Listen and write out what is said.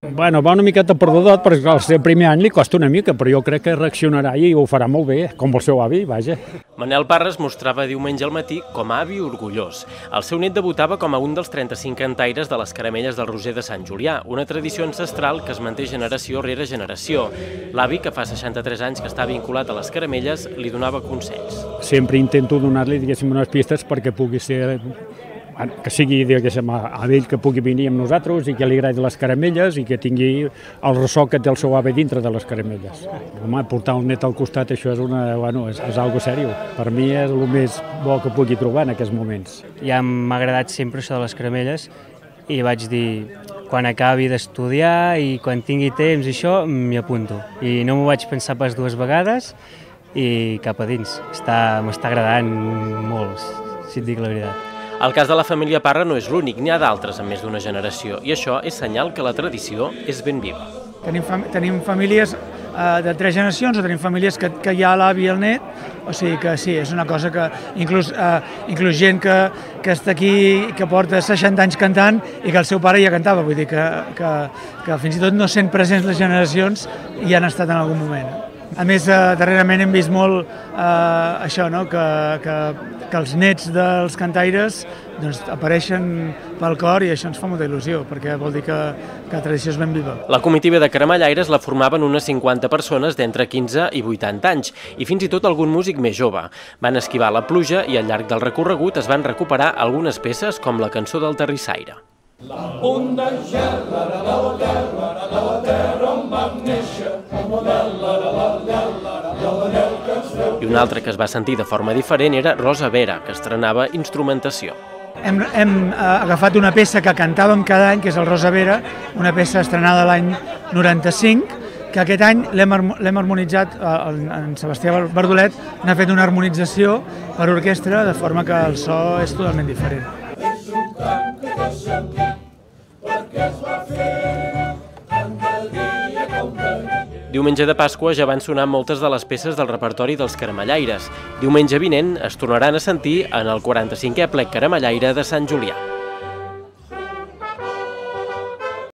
Bueno, va una miqueta perdudot perquè al ser primer any li costa una mica, però jo crec que reaccionarà i ho farà molt bé, com el seu avi, vaja. Manel Parres mostrava diumenge al matí com a avi orgullós. El seu net debutava com a un dels 35 cantaires de les caramelles del Roser de Sant Julià, una tradició ancestral que es manté generació rere generació. L'avi, que fa 63 anys que està vinculat a les caramelles, li donava consells. Sempre intento donar-li, diguéssim, unes pistes perquè pugui ser que sigui diguéssim, a ell que pugui venir amb nosaltres i que li agradi les caramelles i que tingui el ressò que té el seu ave dintre de les caramelles. Home, portar el net al costat, això és, una, bueno, és, és algo seriós. Per mi és el més bo que pugui trobar en aquests moments. Ja m'ha agradat sempre això de les caramelles i vaig dir, quan acabi d'estudiar i quan tingui temps i això, m'hi apunto. I no m'ho vaig pensar pas dues vegades i cap a dins. M'està agradant molt, si et dic la veritat. El cas de la família Parra no és l'únic, n'hi ha d'altres en més d'una generació, i això és senyal que la tradició és ben viva. Tenim, fam tenim famílies eh, de tres generacions o tenim famílies que, que hi ha l'avi i el net, o sigui que sí, és una cosa que inclús, eh, inclús gent que, que està aquí, que porta 60 anys cantant i que el seu pare ja cantava, vull dir que, que, que fins i tot no sent presents les generacions i han estat en algun moment. A més, eh, darrerament hem vist molt eh, això, no? que, que, que els nets dels cantaires doncs, apareixen pel cor i això ens fa molta il·lusió, perquè vol dir que, que la tradició és ben viva. La comitiva de Caramallaires la formaven unes 50 persones d'entre 15 i 80 anys, i fins i tot algun músic més jove. Van esquivar la pluja i al llarg del recorregut es van recuperar algunes peces com la cançó del Terrissaire. La onda la, la, la, la, la, la terra on vam néixer, i un altre que es va sentir de forma diferent era Rosa Vera, que estrenava instrumentació. Hem, hem eh, agafat una peça que cantàvem cada any, que és el Rosa Vera, una peça estrenada l'any 95, que aquest any l'hem harmonitzat, eh, en Sebastià Verdolet n'ha fet una harmonització per orquestra, de forma que el so és totalment diferent. Perquè del dia Diumenge de Pasqua ja van sonar moltes de les peces del repertori dels caramellaires. Diumenge vinent es tornaran a sentir en el 45è plec caramellaire de Sant Julià.